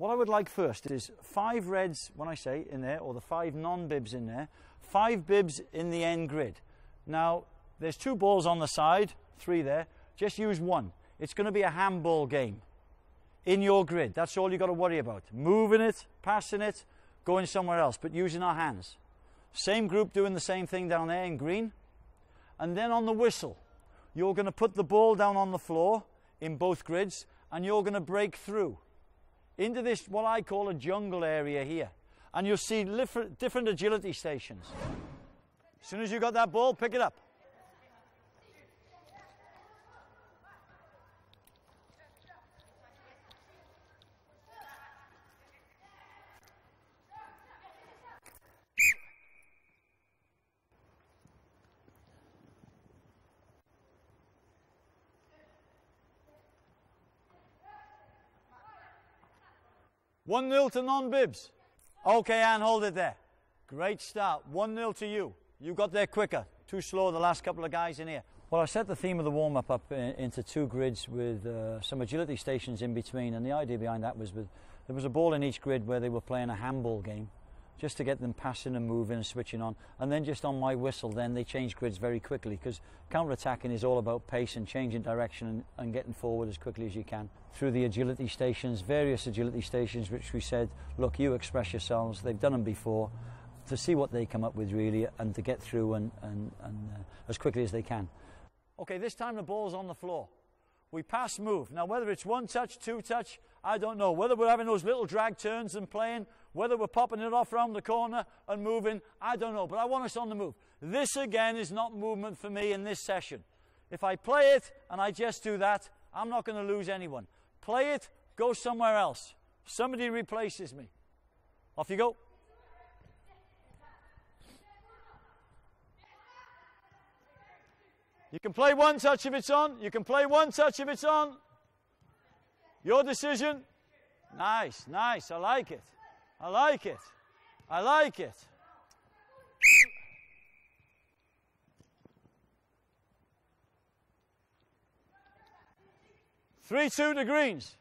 What I would like first is five reds, when I say in there, or the five non-bibs in there, five bibs in the end grid. Now, there's two balls on the side, three there. Just use one. It's going to be a handball game in your grid. That's all you've got to worry about. Moving it, passing it, going somewhere else, but using our hands. Same group doing the same thing down there in green. And then on the whistle, you're going to put the ball down on the floor in both grids and you're going to break through into this, what I call a jungle area here. And you'll see different agility stations. As soon as you've got that ball, pick it up. One nil to non-bibs. Okay, Anne, hold it there. Great start. One nil to you. You got there quicker. Too slow, the last couple of guys in here. Well, I set the theme of the warm-up up in, into two grids with uh, some agility stations in between, and the idea behind that was with, there was a ball in each grid where they were playing a handball game just to get them passing and moving and switching on. And then just on my whistle, then they change grids very quickly because counter-attacking is all about pace and changing direction and, and, getting forward as quickly as you can. Through the agility stations, various agility stations, which we said, look, you express yourselves. They've done them before. To see what they come up with really and to get through and, and, and uh, as quickly as they can. Okay, this time the ball's on the floor. We pass move. Now, whether it's one touch, two touch, I don't know. Whether we're having those little drag turns and playing, whether we're popping it off around the corner and moving, I don't know. But I want us on the move. This, again, is not movement for me in this session. If I play it and I just do that, I'm not going to lose anyone. Play it, go somewhere else. Somebody replaces me. Off you go. You can play one touch if it's on. You can play one touch if it's on. Your decision. Nice, nice. I like it. I like it. I like it. Three two to greens.